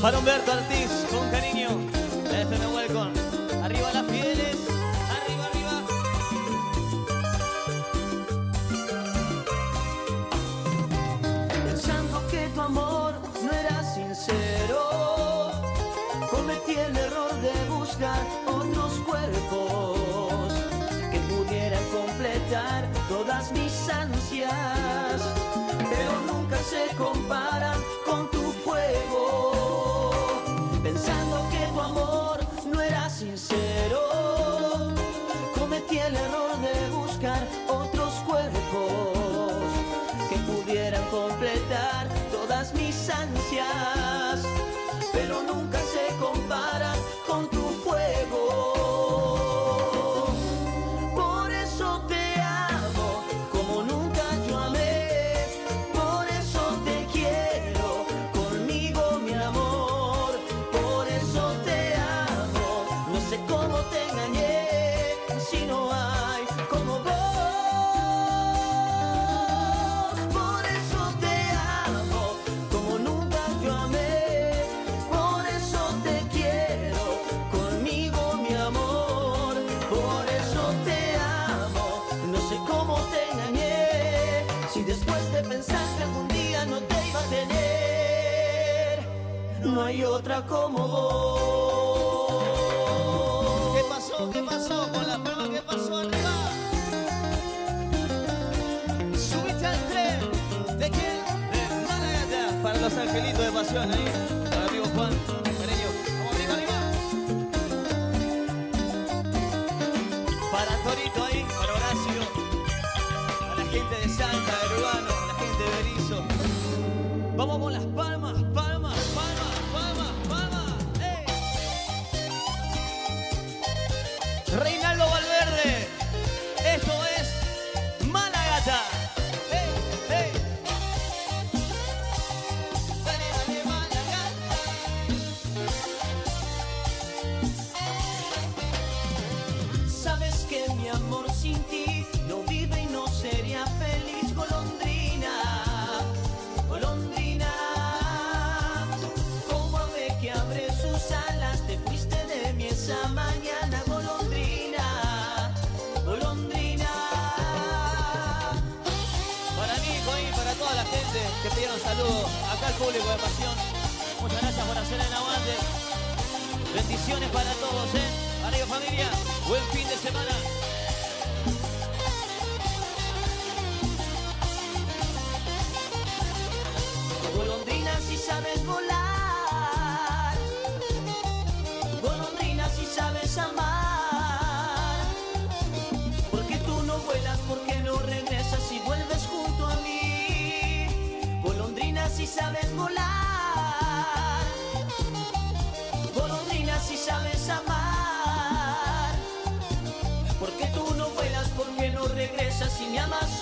Para Humberto Ortiz, con cariño. La FM Welcome. Arriba las fieles. Arriba, arriba. Pensando que tu amor no era sincero, cometí el error de buscar otros cuerpos que pudieran completar todas mis ansias, completar todas mis ansias, pero nunca se comparan no hay otra como vos. ¿Qué pasó? ¿Qué pasó con la palma? ¿Qué pasó arriba? Subiste al tren. ¿De quién? De Málaga. Para los angelitos de pasión ahí. Para amigo Juan. Cariño. Vamos arriba, arriba. Para Torito ahí. Para Horacio. A la gente de Salta, de Urbano. La gente de Berizo. Vamos con las palmas, palmas, Reinaldo Valverde. Esto es Malagata. ¡Hey, hey! Dale, dale, Malagata. Sabes que mi amor sin ti no vive y no sería feliz, golondrina, golondrina. Como ave que abre sus alas, te fuiste de mí esa gente que pidieron saludos. Acá el público de Pasión. Muchas gracias por hacer el aguante. Bendiciones para todos, ¿eh? Arriba familia. Buen fin de semana. llamas.